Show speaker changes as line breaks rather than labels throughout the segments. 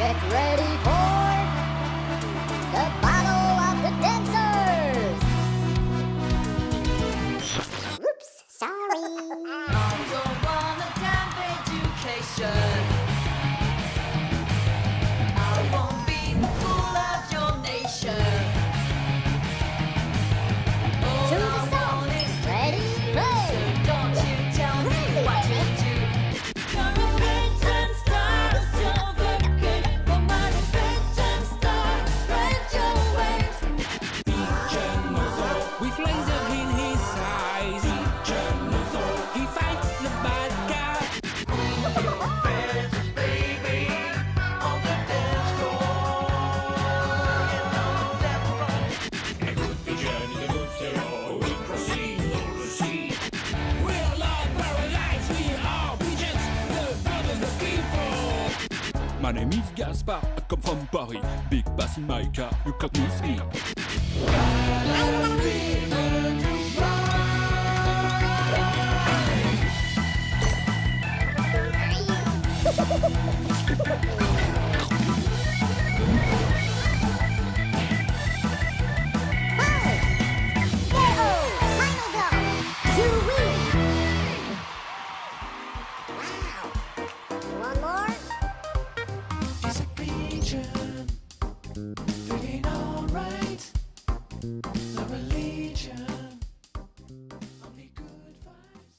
Get ready
My
name is Gaspar, I come from Paris. Big bass in my car, you can't miss me.
religion, alright. The religion, only good vibes.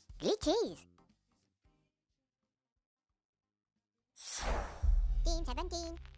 Team 17.